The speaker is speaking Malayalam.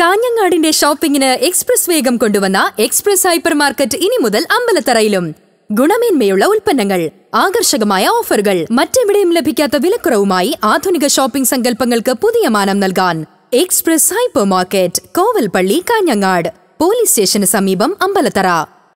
കാഞ്ഞങ്ങാടിന്റെ ഷോപ്പിംഗിന് എക്സ്പ്രസ് വേഗം കൊണ്ടുവന്ന എക്സ്പ്രസ് ഹൈപ്പർ മാർക്കറ്റ് ഇനി മുതൽ അമ്പലത്തറയിലും. ഗുണമേന്മയുള്ള ഉൽപ്പന്നങ്ങൾ ആകർഷകമായ ഓഫറുകൾ മറ്റെവിടെയും ലഭിക്കാത്ത വിലക്കുറവുമായി ആധുനിക ഷോപ്പിംഗ് സങ്കല്പങ്ങൾക്ക് പുതിയ മാനം നൽകാൻ express hyper market Kovalpally Kanhangad police സ്റ്റേഷന് സമീപം അമ്പലത്തറ.